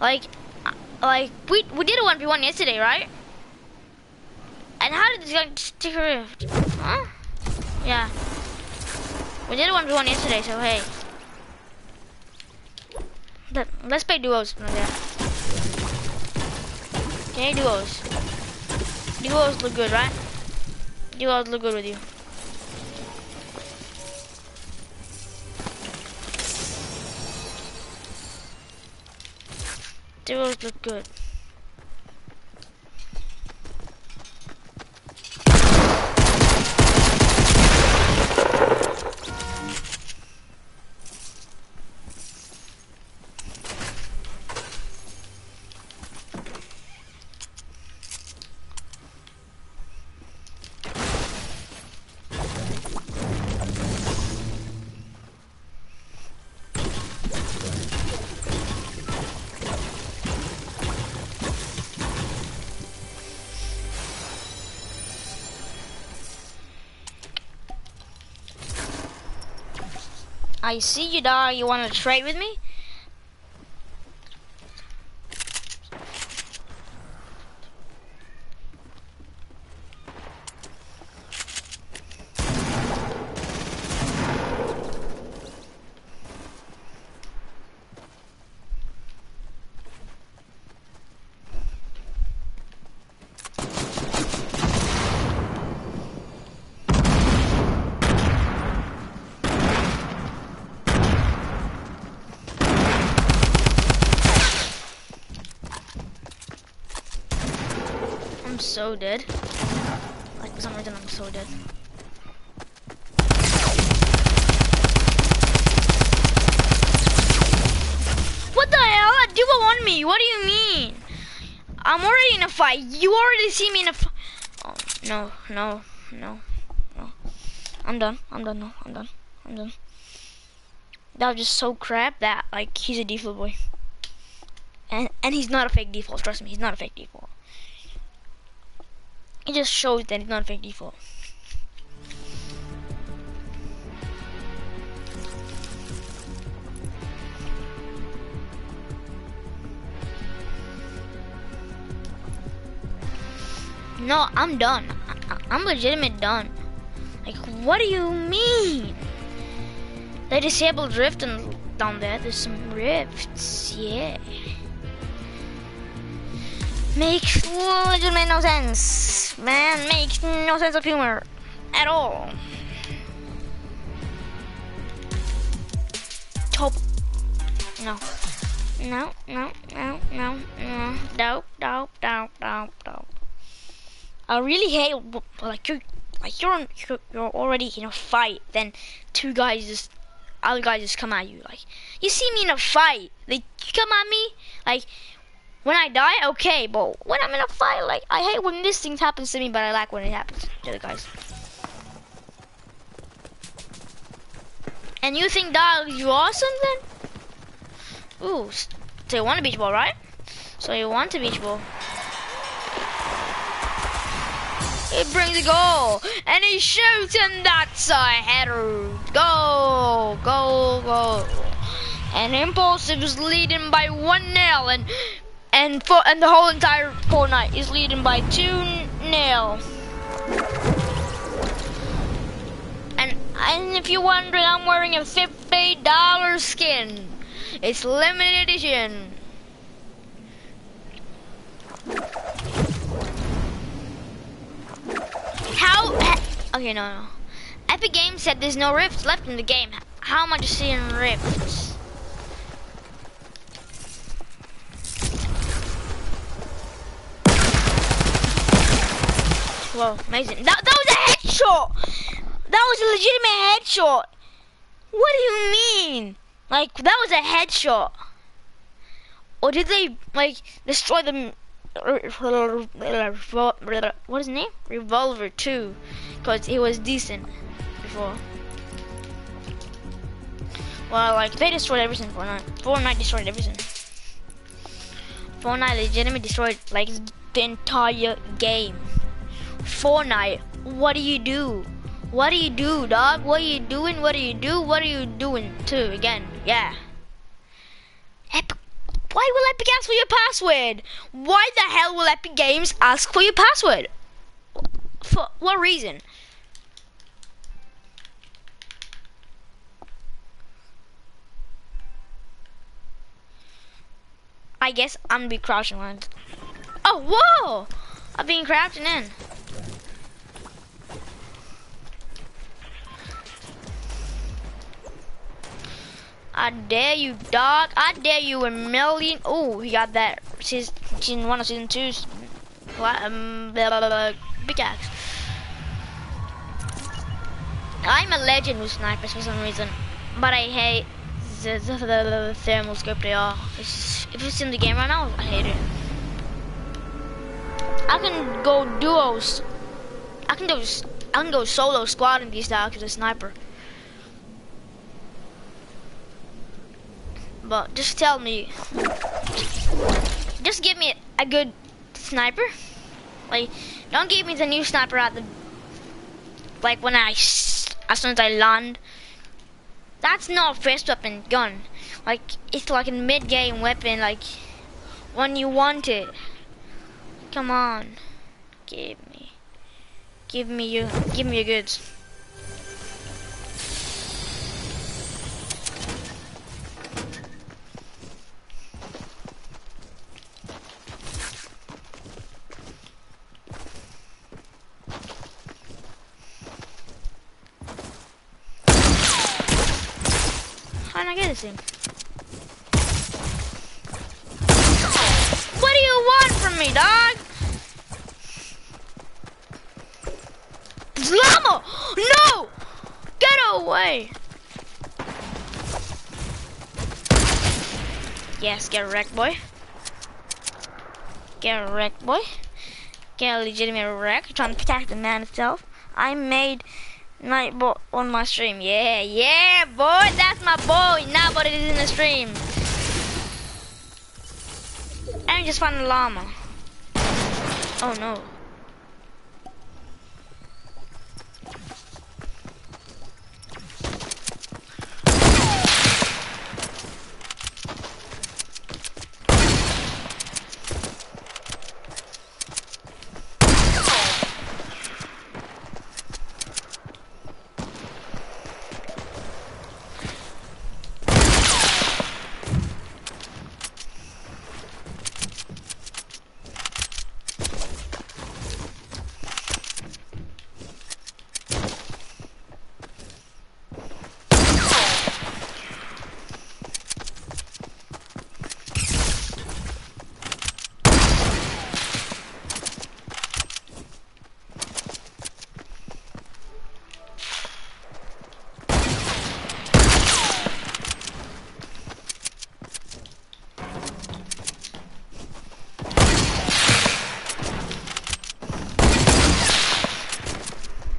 like, uh, like, we, we did a 1v1 yesterday, right? And how did this guy stick a rift? Huh? Yeah. We did a 1v1 yesterday, so hey. Let, let's play duos. Okay. Okay, duos. Duos look good, right? Duos look good with you. Duos look good. I see you, dog. You want to trade with me? I'm so dead. Like for some reason I'm so dead. What the hell? That duo on me. What do you mean? I'm already in a fight. You already see me in a fight. Oh, no, no, no, no. I'm done. I'm done. No, I'm done. I'm done. that was just so crap that like he's a default boy. And and he's not a fake default, trust me, he's not a fake default. It just shows that it's not a fake default. No, I'm done. I'm legitimate done. Like, what do you mean? They disabled rift and down there. There's some rifts. Yeah. Makes legitimate no sense. Man, makes no sense of humor at all. Top. No. No, no, no, no, no. Dope, dope, dope, dope, dope. I really hate like you're like you're, you're already in a fight, then two guys just other guys just come at you. Like you see me in a fight, they come at me. Like when I die, okay, but when I'm in a fight, like I hate when this thing happens to me, but I like when it happens to the guys. And you think that you awesome then? Ooh, so you want a beach ball, right? So you want a beach ball. He brings a goal, and he shoots, and that's a header. Go, go, go. And Impulsive is leading by 1 0, and and for and the whole entire Fortnite is leading by 2 0. And and if you're wondering, I'm wearing a $50 skin. It's limited edition. How? Okay, no, no. Epic Games said there's no rifts left in the game. How am I just seeing rifts? Whoa, amazing. That, that was a headshot! That was a legitimate headshot! What do you mean? Like, that was a headshot. Or did they, like, destroy the... What is his name? Revolver 2. Because it was decent before. Well, like, they destroyed everything Fortnite. Fortnite destroyed everything. Fortnite legitimately destroyed, like, the entire game. Fortnite, what do you do? What do you do, dog? What are you doing? What do you do? What are you doing? Too, again, yeah. Epic why will Epic ask for your password? Why the hell will Epic Games ask for your password? For what reason? I guess I'm gonna be crouching one. Oh, whoa! I've been crouching in. I dare you, dog. I dare you a million. Oh, he got that. Season, one or season two. What? Um, blah, blah, blah, big axe. I'm a legend with snipers for some reason, but I hate the, the, the, the thermal scope they are. It's, if it's in the game right now, I hate it. I can go duos. I can go. I can go solo squad in these dogs with a sniper. But just tell me. Just give me a good sniper. Like, don't give me the new sniper at the. Like when I, as soon as I land. That's not a first weapon gun. Like it's like a mid-game weapon. Like when you want it. Come on, give me, give me your, give me your goods. Did I get this thing? What do you want from me, dog? Llama! No! Get away! Yes, get wrecked, boy. Get wrecked, boy. Get a legitimate wreck. Trying to protect the man itself. I made Nightbot on my stream. Yeah, yeah, boy, that's my boy. Nightbot is in the stream. And just found a llama. Oh no.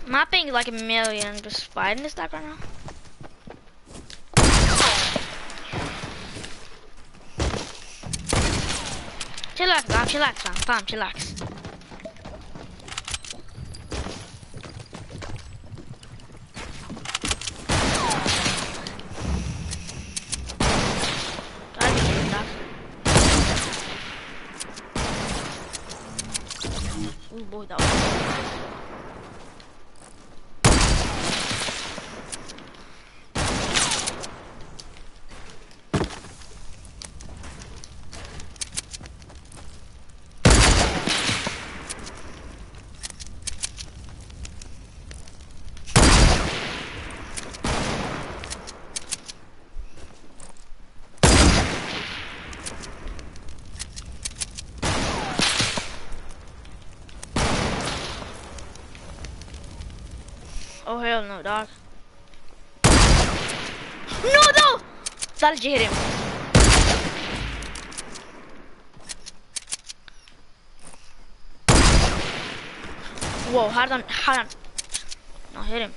My ping is like a million. Just fighting this stack right now. Chillax, fam, chillax, fam, fam, chillax. Gotta be good, dog. Ooh, boy, that was Oh hell no, dog. No, no! That'll hit him. Whoa, how on, I, on. no, hit him.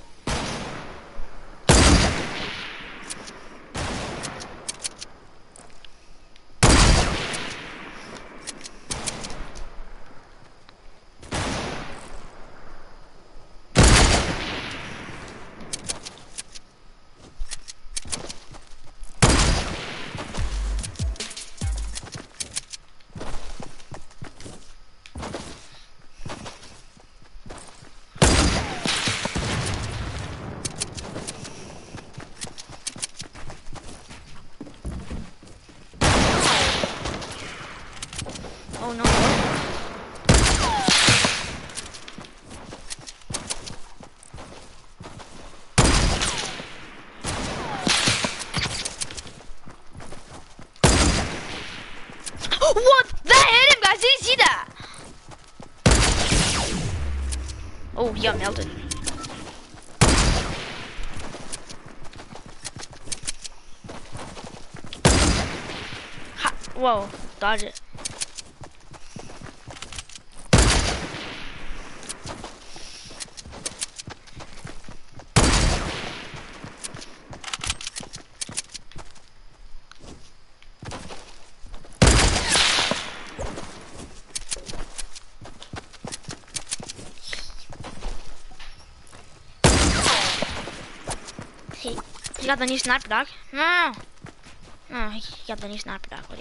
Oh no. what? That hit him, guys. Did you see that? Oh, got melted. Whoa, dodge it. He, he got the new sniper dog. No, no, no, he got the new sniper dog. What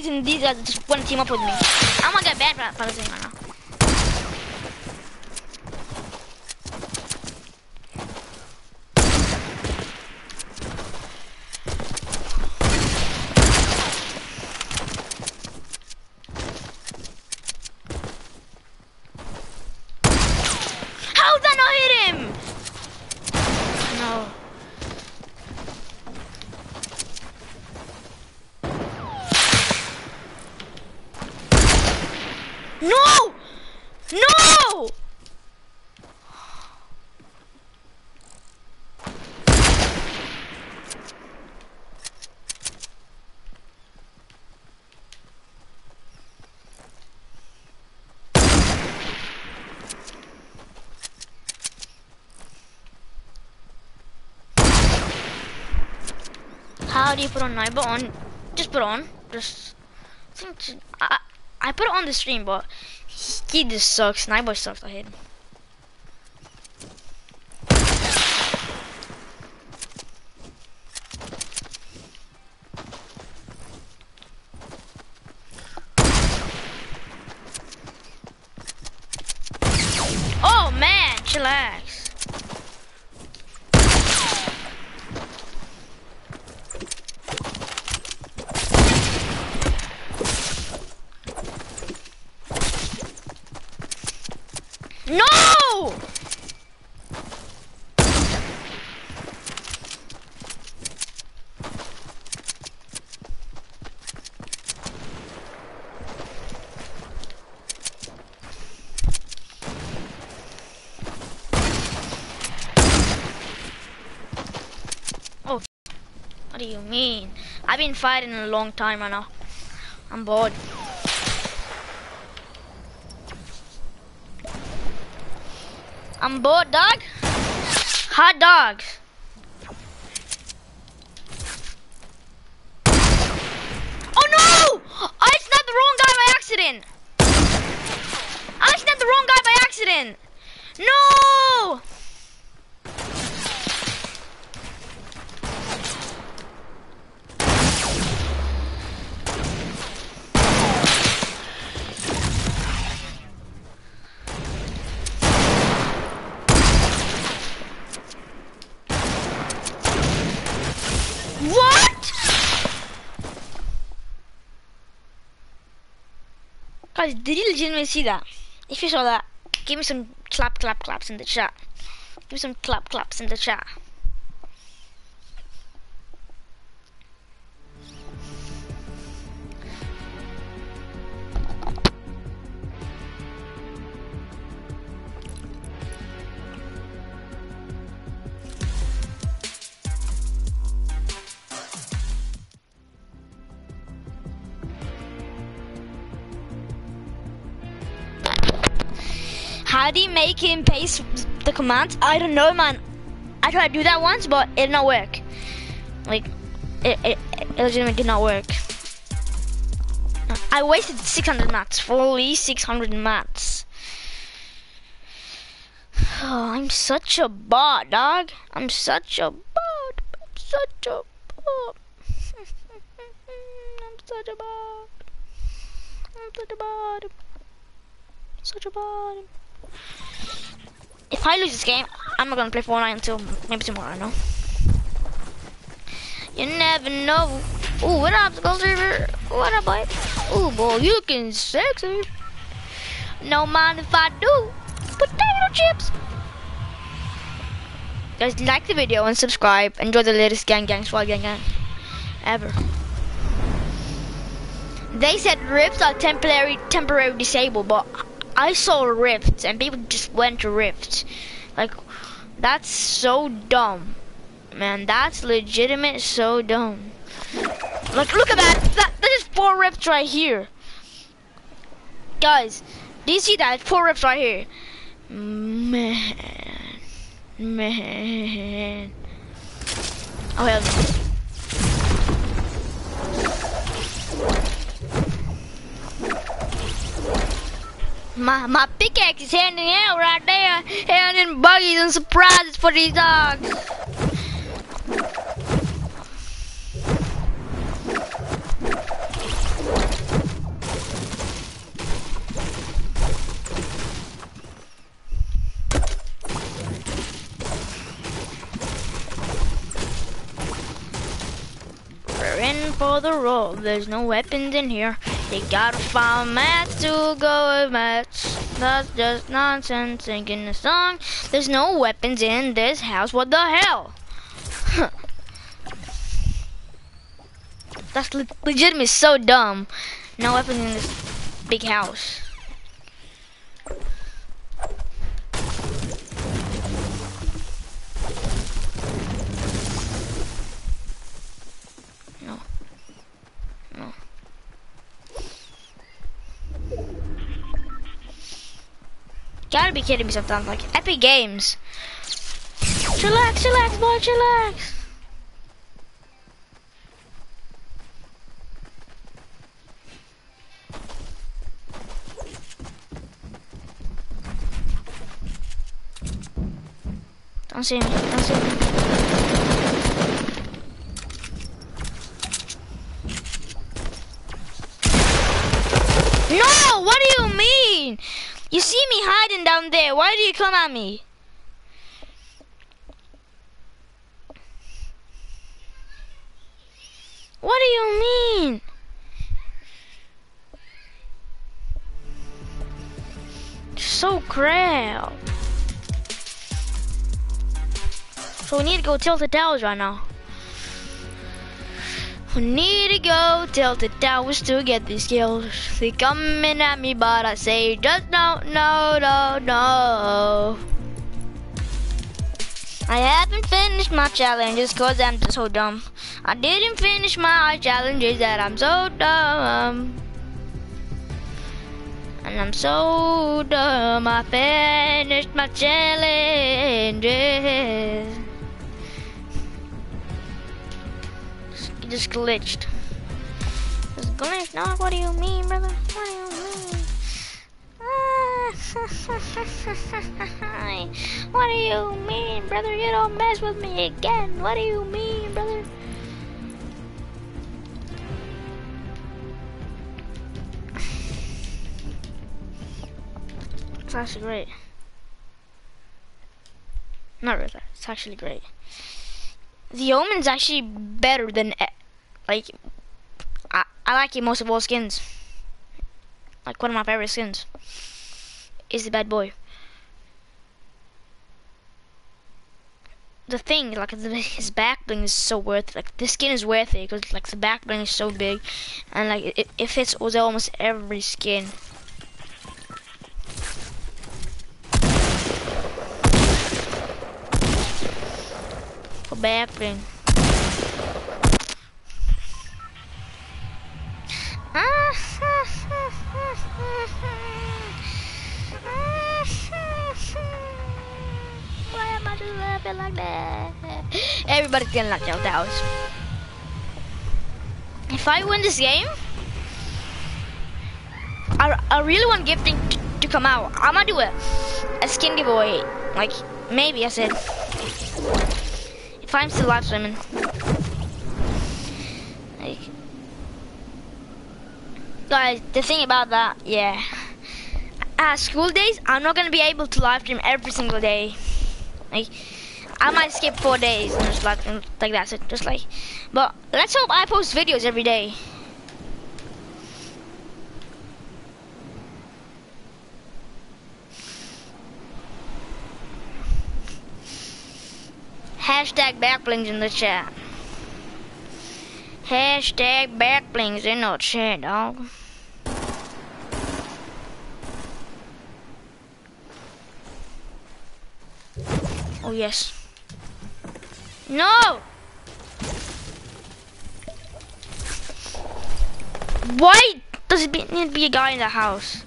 reason, these guys just want to team up with me. I'm gonna get bad this right now. How did that not hit him? No. How do you put on Nightbot on? Just put on. Just. I, I, put it on the stream, but he just sucks. Nightbot sucks. I hate him. Oh man, chillax. No! What do you mean? Been fighting a long time right now. I'm bored. I'm bored, dog. Hot dogs. Oh no! I snapped the wrong guy by accident. I snapped the wrong guy by accident. No! What? Guys, did you legitimately see that? If you saw that, give me some clap, clap, claps in the chat. Give me some clap, claps in the chat. How do you make him paste the commands? I don't know, man. I tried to do that once, but it did not work. Like, it, it, it legitimately did not work. I wasted 600 mats, fully 600 mats. Oh, I'm such a bot, dog. I'm such a bot. I'm such a bot. I'm such a bot. I'm such a bot. Such a bot. If I lose this game, I'm not gonna play Fortnite until maybe tomorrow, no? You never know. Ooh, what up, Server? What up, boy? Ooh, boy, you looking sexy. No mind if I do. Potato chips. Guys, like the video and subscribe. Enjoy the latest Gang Gang Swag Gang Gang ever. They said rifts are temporary temporary disabled, but I saw rifts and people just went to rifts. Like that's so dumb. Man, that's legitimate so dumb. Like look at that. That is four rifts right here. Guys, do you see that? Four rifts right here. Man. Man. Oh no. My my pickaxe is handing out right there, handing buggies and surprises for these dogs. We're in for the roll. There's no weapons in here. You gotta find mats to go with mats. That's just nonsense singing the song. There's no weapons in this house. What the hell? That's le legitimately so dumb. No weapons in this big house. Gotta be kidding me sometimes. Like, Epic Games. Chillax, chillax, boy, chillax. Don't see me, don't see me. There. Why do you come at me? What do you mean? So crap. So we need to go tilted towers right now. We need to go tilted towers to get these kills. They coming at me, but I say just no, no, no, no. I haven't finished my challenges cause I'm so dumb. I didn't finish my challenges that I'm so dumb. And I'm so dumb, I finished my challenges. Just glitched. Just glitched? No, what do you mean, brother? What do you mean? what do you mean, brother? You don't mess with me again. What do you mean, brother? It's actually great. Not really. It's actually great. The Omen's actually better than, like, I, I like it most of all skins. Like, one of my favorite skins is the bad boy. The thing, like, the, his back bling is so worth it. Like, the skin is worth it because, like, the back bling is so big. And, like, it, it fits with almost every skin. Back bling. Getting knocked out. If I win this game, I, I really want gifting to come out. I'm gonna do a, a skin giveaway. Like, maybe I said. If I'm still live streaming. Like, guys, the thing about that, yeah. At school days, I'm not gonna be able to live stream every single day. Like, I might skip four days and just like like that's it. Just like, but let's hope I post videos every day. Hashtag backblings in the chat. Hashtag backblings in the chat, dog. Oh yes. No! Why does it need to be a guy in the house?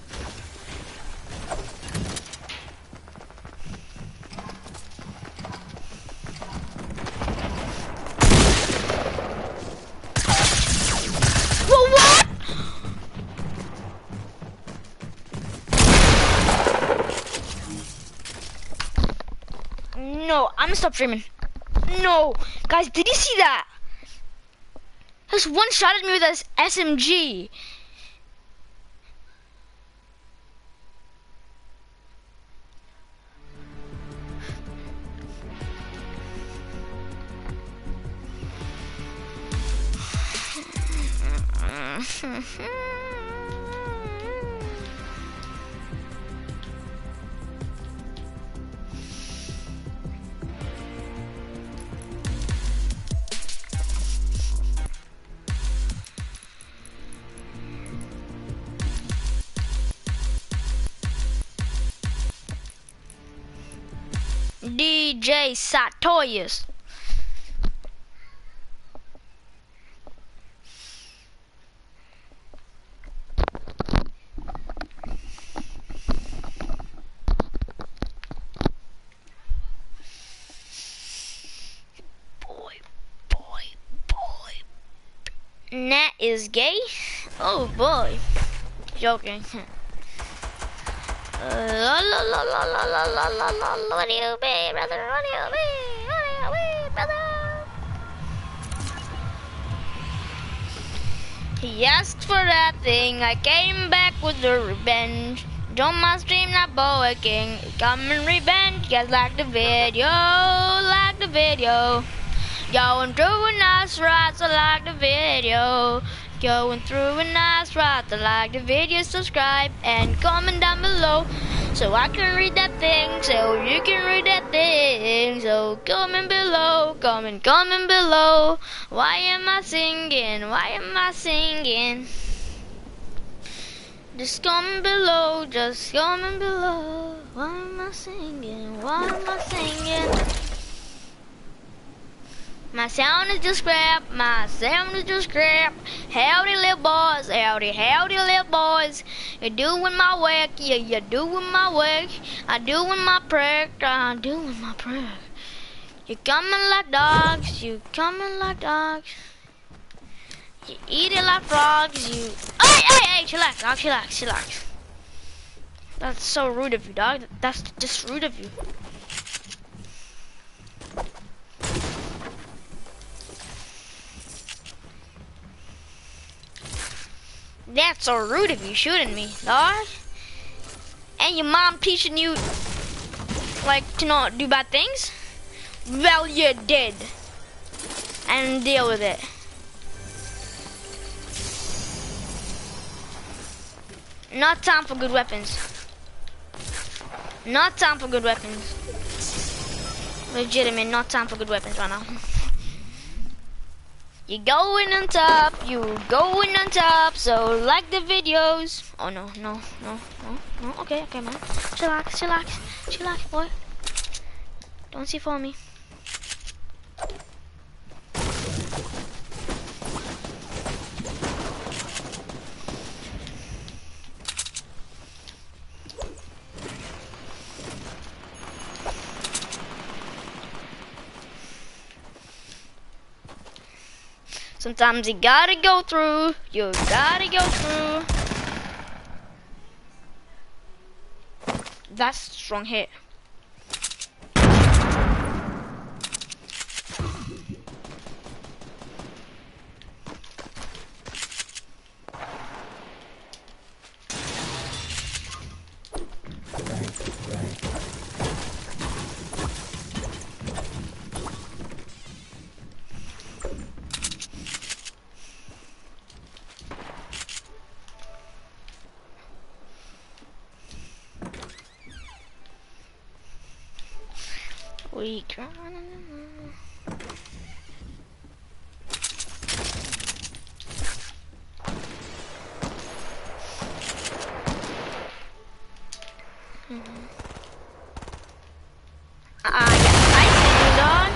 No, I'm gonna stop streaming. No, guys, did you see that? Just one shot at me with this SMG. DJ Sartorius. Boy, boy, boy. Nat is gay? Oh boy. Joking. What do you mean, brother? What do you mean? What do you mean, brother? He asked for that thing. I came back with the revenge. Don't mind stream not working. Coming revenge. Guys like the video? Like the video. Going through a nice ride, so like the video. Going through a nice ride, so like the video, subscribe, and comment down below. So I can read that thing, so you can read that thing. So comment below, comment, comment below. Why am I singing? Why am I singing? Just comment below, just comment below. Why am I singing? Why am I singing? My sound is just crap, my sound is just crap. Howdy little boys, howdy, howdy little boys. You're doing my work, yeah, you're doing my work. I'm doing my prayer, I'm doing my prayer. You're coming like dogs, you coming like dogs. You eating like frogs, you... Hey, hey, hey, chillax, chillax, chillax. That's so rude of you, dog. That's just rude of you. That's so rude of you shooting me, dog. And your mom teaching you, like, to not do bad things? Well, you did. And deal with it. Not time for good weapons. Not time for good weapons. Legitimate, not time for good weapons right now. You going on top, you going on top, so like the videos. Oh no, no, no, no, no, okay, okay man. Chillax, chillax, chillax boy. Don't see for me. Sometimes you gotta go through, you gotta go through. That's strong hit. We Ah, yeah, I see you, dog.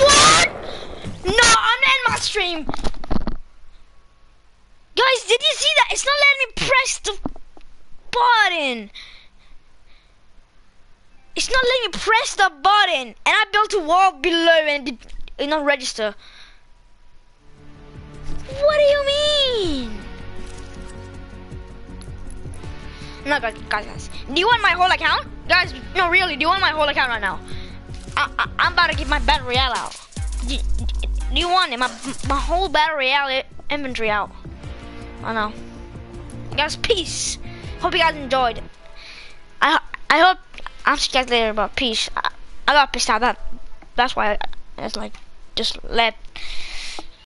What? No, I'm not in my stream. Guys, did you see that? It's not letting me press the button. It's not letting me press the button. And I built a wall below and did not register. What do you mean? No, guys, guys, guys. Do you want my whole account? Guys, no, really, do you want my whole account right now? I, I, I'm about to get my battle royale out. Do, do you want it? My, my whole battle royale inventory out. I know. Guys, peace. Hope you guys enjoyed. I I hope I'll see you guys later about peace. I, I got pissed out. That that's why I, it's like just let